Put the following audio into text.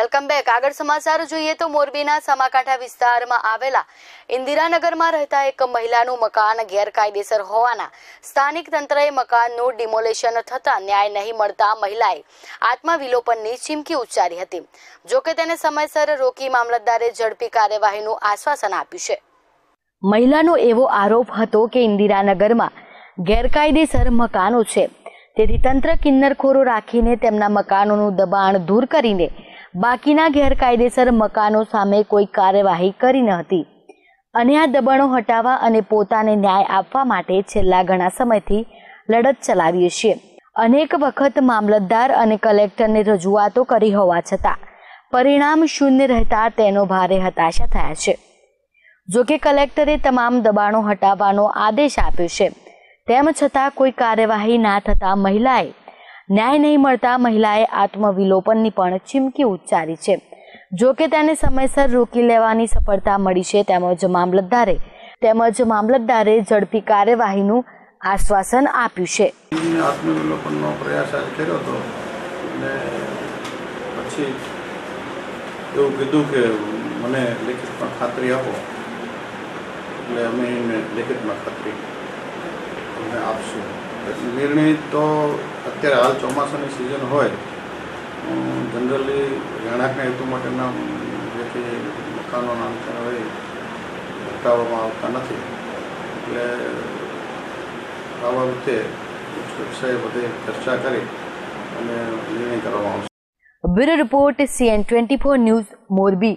Welcome back. આગળ સમાચાર જોઈએ તો મોરબીના સમાકાંઠા વિસ્તારમાં આવેલા ઇન્દિરાનગરમાં રહેતા એક મહિલાનું મકાન ગેરકાયદેસર હોવાના સ્થાનિક તંત્રએ મકાનનું ડિમોલેશન થતાં ન્યાય નહીં મળતા મહિલાએ આત્મવિલોપનની ચીમકી ઉચ્ચારી હતી. જોકે તેને સમયસર રોકી મામલતદારે ઝડપી કાર્યવાહીનું આશ્વાસન આપ્યું છે. મહિલાનો એવો આરોપ હતો કે ઇન્દિરાનગરમાં ગેરકાયદેસર મકાનો છે. તેથી તંત્ર કિન્નરખોરો રાખીને તેમના મકાનોનું દબાણ દૂર કરીને બાકીના ગેરકાયદેસર મકાનો સામે કોઈ કાર્યવાહી કરી ન હતી. અને આ દબાણો હટાવવા અને પોતાને ન્યાય આપવા માટે છેલ્લા ઘણા સમયથી લડત ચલાવીએ છીએ. અનેક વખત મામલતદાર અને કલેક્ટરને રજૂઆતો કરી હોવા છતાં, પરિણામ શૂન્ય રહેતા તેનો ભારે હતાશા થયા છે. જોકે કલેક્ટરે તમામ દબાણો હટાવવાનો આદેશ આપ્યો છે, તેમ છતાં કોઈ કાર્યવાહી ના થતાં મહિલાએ ન્યાય નહીં મળતા મહિલાએ આત્મવિલોપનની પણ ચીમકી ઉચ્ચારી છે. જોકે તેને સમયસર રોકી લેવાની સફળતા મળી છે તેમજ મામલતદારે તેમજ મામલતદારે ઝડપી કાર્યવાહીનું આશ્વાસન આપ્યું છે. આત્મવિલોપનનો પ્રયાસ કર્યો હતો અને પછી એવું કીધું કે મને લેખિતમાં ખાતરી આપો. એટલે અમે એને લેખિતમાં ખાતરી અમને આપશું. નિર્ણય તો અત્યારે હાલ ચોમાસાની સિઝન હોય જનરલી રહેણાંકના હેતુ માટેના જે તે મકાનો નામકરણ હોય અટકાવવામાં આવતા નથી. એટલે આ બાબતે કક્ષાએ બધે ચર્ચા કરી અને નિર્ણય કરવામાં આવશે. Bureau report CN twenty four news, Morbi.